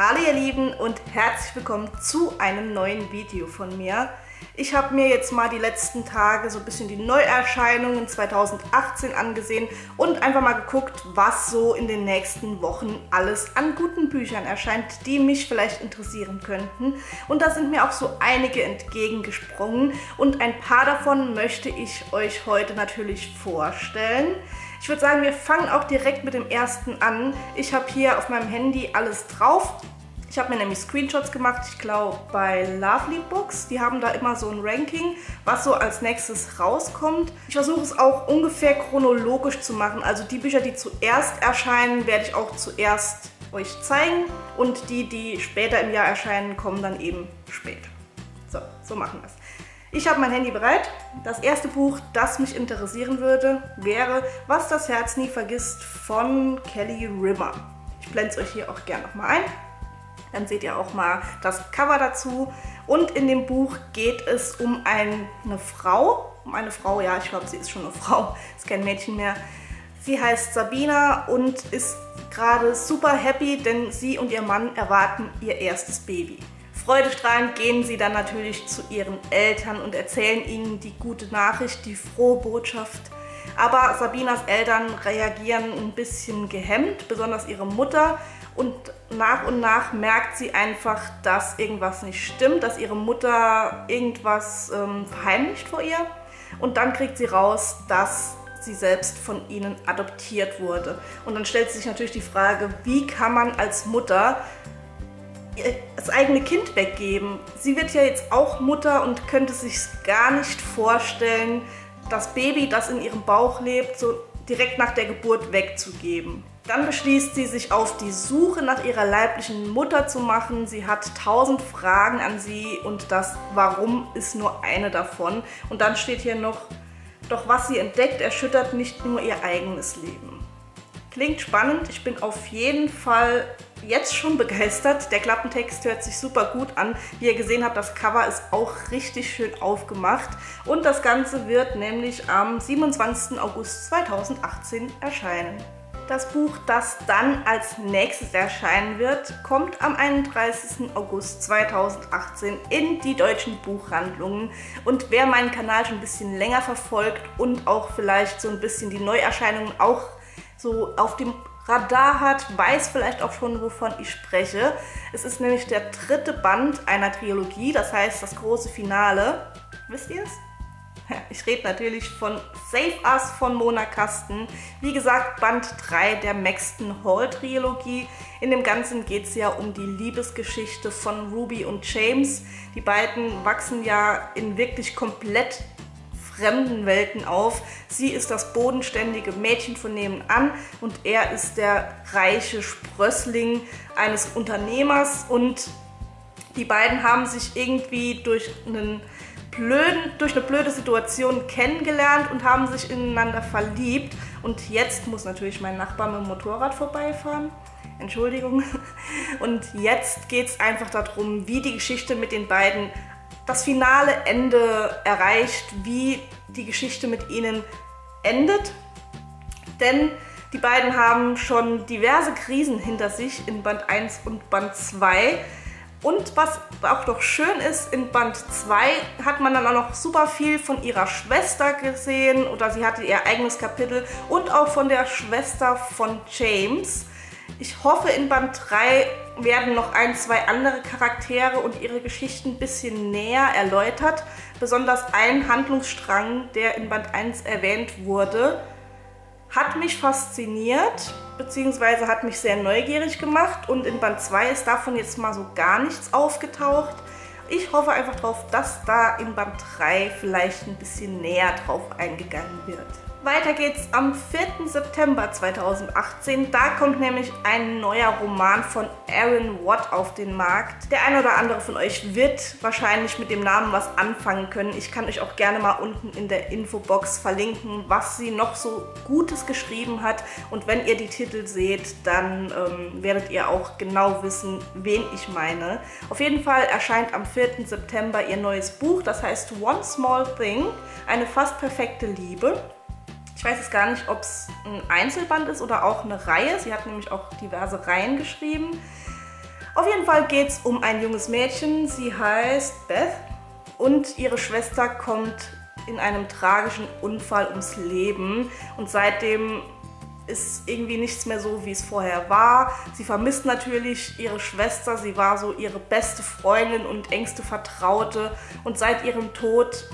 Hallo ihr Lieben und herzlich willkommen zu einem neuen Video von mir. Ich habe mir jetzt mal die letzten Tage so ein bisschen die Neuerscheinungen 2018 angesehen und einfach mal geguckt, was so in den nächsten Wochen alles an guten Büchern erscheint, die mich vielleicht interessieren könnten. Und da sind mir auch so einige entgegengesprungen und ein paar davon möchte ich euch heute natürlich vorstellen. Ich würde sagen, wir fangen auch direkt mit dem ersten an. Ich habe hier auf meinem Handy alles drauf. Ich habe mir nämlich Screenshots gemacht, ich glaube bei Lovely Books. Die haben da immer so ein Ranking, was so als nächstes rauskommt. Ich versuche es auch ungefähr chronologisch zu machen. Also die Bücher, die zuerst erscheinen, werde ich auch zuerst euch zeigen. Und die, die später im Jahr erscheinen, kommen dann eben später. So, so machen wir es. Ich habe mein Handy bereit. Das erste Buch, das mich interessieren würde, wäre Was das Herz nie vergisst von Kelly Rimmer. Ich blende es euch hier auch gerne nochmal ein. Dann seht ihr auch mal das Cover dazu. Und in dem Buch geht es um eine Frau, um eine Frau, ja, ich glaube, sie ist schon eine Frau, ist kein Mädchen mehr. Sie heißt Sabina und ist gerade super happy, denn sie und ihr Mann erwarten ihr erstes Baby. Freudestrahlend gehen sie dann natürlich zu ihren Eltern und erzählen ihnen die gute Nachricht, die frohe Botschaft. Aber Sabinas Eltern reagieren ein bisschen gehemmt, besonders ihre Mutter. Und nach und nach merkt sie einfach, dass irgendwas nicht stimmt, dass ihre Mutter irgendwas ähm, verheimlicht vor ihr. Und dann kriegt sie raus, dass sie selbst von ihnen adoptiert wurde. Und dann stellt sich natürlich die Frage, wie kann man als Mutter das eigene Kind weggeben. Sie wird ja jetzt auch Mutter und könnte sich gar nicht vorstellen, das Baby, das in ihrem Bauch lebt, so direkt nach der Geburt wegzugeben. Dann beschließt sie, sich auf die Suche nach ihrer leiblichen Mutter zu machen. Sie hat tausend Fragen an sie und das Warum ist nur eine davon. Und dann steht hier noch, doch was sie entdeckt, erschüttert nicht nur ihr eigenes Leben. Klingt spannend. Ich bin auf jeden Fall jetzt schon begeistert. Der Klappentext hört sich super gut an. Wie ihr gesehen habt, das Cover ist auch richtig schön aufgemacht. Und das Ganze wird nämlich am 27. August 2018 erscheinen. Das Buch, das dann als nächstes erscheinen wird, kommt am 31. August 2018 in die deutschen Buchhandlungen. Und wer meinen Kanal schon ein bisschen länger verfolgt und auch vielleicht so ein bisschen die Neuerscheinungen auch so auf dem Radar hat, weiß vielleicht auch schon, wovon ich spreche. Es ist nämlich der dritte Band einer Trilogie, das heißt das große Finale. Wisst ihr es? Ich rede natürlich von Save Us von Mona Kasten. Wie gesagt, Band 3 der Maxton Hall Trilogie. In dem Ganzen geht es ja um die Liebesgeschichte von Ruby und James. Die beiden wachsen ja in wirklich komplett fremden Welten auf. Sie ist das bodenständige Mädchen von nebenan und er ist der reiche Sprössling eines Unternehmers und die beiden haben sich irgendwie durch einen blöden, durch eine blöde Situation kennengelernt und haben sich ineinander verliebt. Und jetzt muss natürlich mein Nachbar mit dem Motorrad vorbeifahren. Entschuldigung. Und jetzt geht es einfach darum, wie die Geschichte mit den beiden das finale Ende erreicht, wie die Geschichte mit ihnen endet. Denn die beiden haben schon diverse Krisen hinter sich in Band 1 und Band 2. Und was auch noch schön ist, in Band 2 hat man dann auch noch super viel von ihrer Schwester gesehen oder sie hatte ihr eigenes Kapitel und auch von der Schwester von James. Ich hoffe, in Band 3 werden noch ein, zwei andere Charaktere und ihre Geschichten ein bisschen näher erläutert. Besonders ein Handlungsstrang, der in Band 1 erwähnt wurde, hat mich fasziniert, beziehungsweise hat mich sehr neugierig gemacht. Und in Band 2 ist davon jetzt mal so gar nichts aufgetaucht. Ich hoffe einfach darauf, dass da in Band 3 vielleicht ein bisschen näher drauf eingegangen wird. Weiter geht's am 4. September 2018. Da kommt nämlich ein neuer Roman von Aaron Watt auf den Markt. Der eine oder andere von euch wird wahrscheinlich mit dem Namen was anfangen können. Ich kann euch auch gerne mal unten in der Infobox verlinken, was sie noch so Gutes geschrieben hat. Und wenn ihr die Titel seht, dann ähm, werdet ihr auch genau wissen, wen ich meine. Auf jeden Fall erscheint am 4. September ihr neues Buch, das heißt One Small Thing, eine fast perfekte Liebe. Ich weiß jetzt gar nicht, ob es ein Einzelband ist oder auch eine Reihe. Sie hat nämlich auch diverse Reihen geschrieben. Auf jeden Fall geht es um ein junges Mädchen. Sie heißt Beth und ihre Schwester kommt in einem tragischen Unfall ums Leben und seitdem ist irgendwie nichts mehr so, wie es vorher war. Sie vermisst natürlich ihre Schwester, sie war so ihre beste Freundin und engste Vertraute und seit ihrem Tod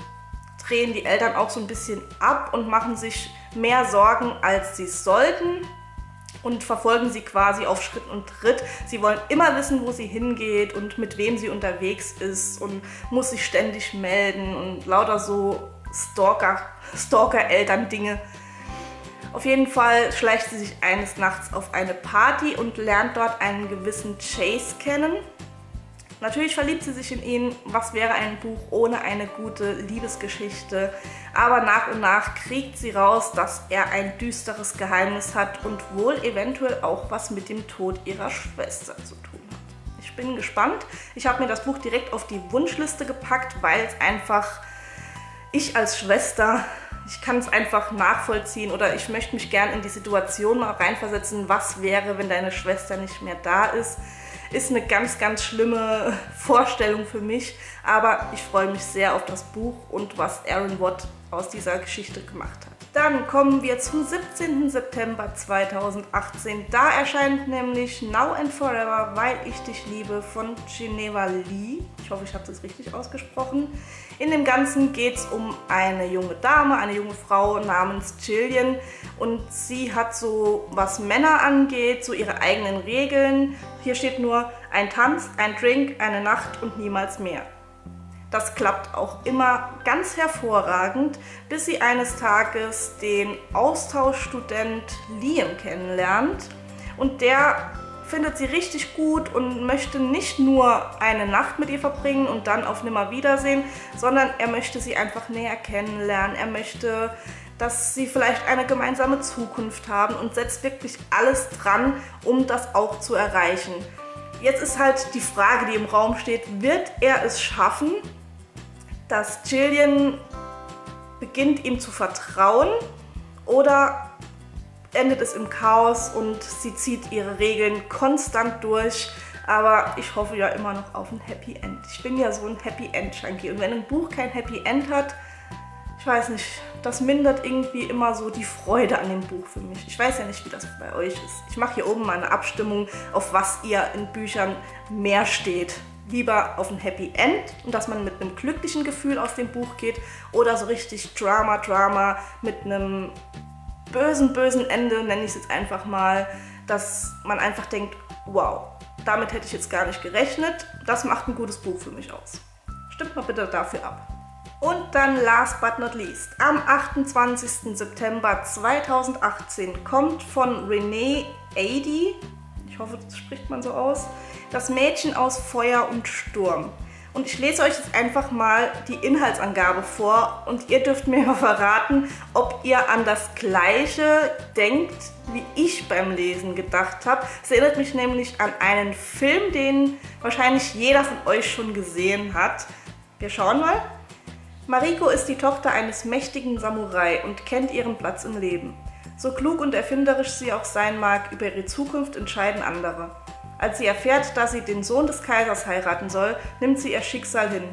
drehen die Eltern auch so ein bisschen ab und machen sich mehr Sorgen, als sie sollten und verfolgen sie quasi auf Schritt und Tritt. Sie wollen immer wissen, wo sie hingeht und mit wem sie unterwegs ist und muss sich ständig melden und lauter so Stalker, Stalker-Eltern-Dinge. Auf jeden Fall schleicht sie sich eines Nachts auf eine Party und lernt dort einen gewissen Chase kennen. Natürlich verliebt sie sich in ihn. Was wäre ein Buch ohne eine gute Liebesgeschichte? Aber nach und nach kriegt sie raus, dass er ein düsteres Geheimnis hat und wohl eventuell auch was mit dem Tod ihrer Schwester zu tun hat. Ich bin gespannt. Ich habe mir das Buch direkt auf die Wunschliste gepackt, weil es einfach ich als Schwester ich kann es einfach nachvollziehen oder ich möchte mich gern in die Situation mal reinversetzen, was wäre, wenn deine Schwester nicht mehr da ist. Ist eine ganz, ganz schlimme Vorstellung für mich, aber ich freue mich sehr auf das Buch und was Aaron Watt aus dieser Geschichte gemacht hat. Dann kommen wir zum 17. September 2018. Da erscheint nämlich Now and Forever, Weil ich dich liebe von Geneva Lee. Ich hoffe, ich habe das richtig ausgesprochen. In dem Ganzen geht es um eine junge Dame, eine junge Frau namens Jillian. Und sie hat so, was Männer angeht, so ihre eigenen Regeln. Hier steht nur ein Tanz, ein Drink, eine Nacht und niemals mehr. Das klappt auch immer ganz hervorragend, bis sie eines Tages den Austauschstudent Liam kennenlernt. Und der findet sie richtig gut und möchte nicht nur eine Nacht mit ihr verbringen und dann auf Nimmerwiedersehen, sondern er möchte sie einfach näher kennenlernen. Er möchte, dass sie vielleicht eine gemeinsame Zukunft haben und setzt wirklich alles dran, um das auch zu erreichen. Jetzt ist halt die Frage, die im Raum steht, wird er es schaffen, dass Jillian beginnt ihm zu vertrauen oder endet es im Chaos und sie zieht ihre Regeln konstant durch. Aber ich hoffe ja immer noch auf ein Happy End. Ich bin ja so ein Happy End Junkie und wenn ein Buch kein Happy End hat, ich weiß nicht, das mindert irgendwie immer so die Freude an dem Buch für mich. Ich weiß ja nicht, wie das bei euch ist. Ich mache hier oben mal eine Abstimmung, auf was ihr in Büchern mehr steht lieber auf ein Happy End und dass man mit einem glücklichen Gefühl aus dem Buch geht oder so richtig Drama, Drama mit einem bösen, bösen Ende, nenne ich es jetzt einfach mal, dass man einfach denkt, wow, damit hätte ich jetzt gar nicht gerechnet. Das macht ein gutes Buch für mich aus. Stimmt mal bitte dafür ab. Und dann last but not least, am 28. September 2018 kommt von Renee Ady, ich hoffe, das spricht man so aus, das Mädchen aus Feuer und Sturm. Und ich lese euch jetzt einfach mal die Inhaltsangabe vor und ihr dürft mir mal verraten, ob ihr an das Gleiche denkt, wie ich beim Lesen gedacht habe. Es erinnert mich nämlich an einen Film, den wahrscheinlich jeder von euch schon gesehen hat. Wir schauen mal. Mariko ist die Tochter eines mächtigen Samurai und kennt ihren Platz im Leben. So klug und erfinderisch sie auch sein mag, über ihre Zukunft entscheiden andere. Als sie erfährt, dass sie den Sohn des Kaisers heiraten soll, nimmt sie ihr Schicksal hin.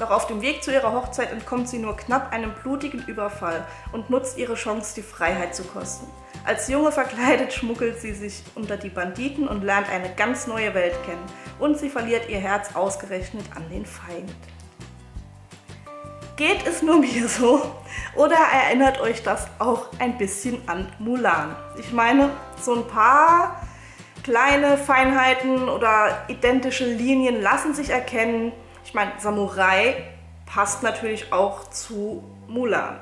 Doch auf dem Weg zu ihrer Hochzeit entkommt sie nur knapp einem blutigen Überfall und nutzt ihre Chance, die Freiheit zu kosten. Als Junge verkleidet schmuggelt sie sich unter die Banditen und lernt eine ganz neue Welt kennen. Und sie verliert ihr Herz ausgerechnet an den Feind. Geht es nur mir so? Oder erinnert euch das auch ein bisschen an Mulan? Ich meine, so ein paar kleine Feinheiten oder identische Linien lassen sich erkennen. Ich meine, Samurai passt natürlich auch zu Mulan.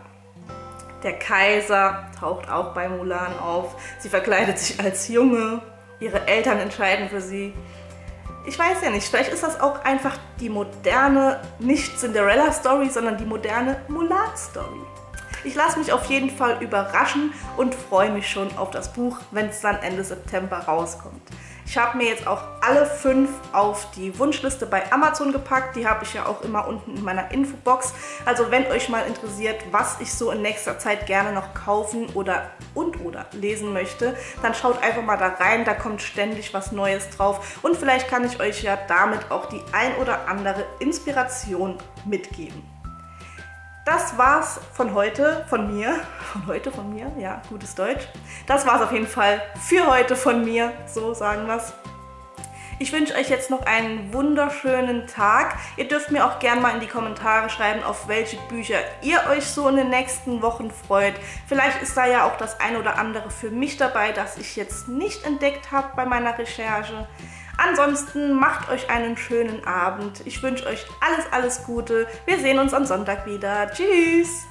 Der Kaiser taucht auch bei Mulan auf. Sie verkleidet sich als Junge. Ihre Eltern entscheiden für sie ich weiß ja nicht, vielleicht ist das auch einfach die moderne, nicht Cinderella-Story, sondern die moderne Mulan-Story. Ich lasse mich auf jeden Fall überraschen und freue mich schon auf das Buch, wenn es dann Ende September rauskommt. Ich habe mir jetzt auch alle fünf auf die Wunschliste bei Amazon gepackt. Die habe ich ja auch immer unten in meiner Infobox. Also wenn euch mal interessiert, was ich so in nächster Zeit gerne noch kaufen oder und oder lesen möchte, dann schaut einfach mal da rein. Da kommt ständig was Neues drauf. Und vielleicht kann ich euch ja damit auch die ein oder andere Inspiration mitgeben. Das war's von heute, von mir. Von heute, von mir, ja, gutes Deutsch. Das war's auf jeden Fall für heute von mir, so sagen wir's. Ich wünsche euch jetzt noch einen wunderschönen Tag. Ihr dürft mir auch gerne mal in die Kommentare schreiben, auf welche Bücher ihr euch so in den nächsten Wochen freut. Vielleicht ist da ja auch das ein oder andere für mich dabei, das ich jetzt nicht entdeckt habe bei meiner Recherche. Ansonsten macht euch einen schönen Abend. Ich wünsche euch alles, alles Gute. Wir sehen uns am Sonntag wieder. Tschüss!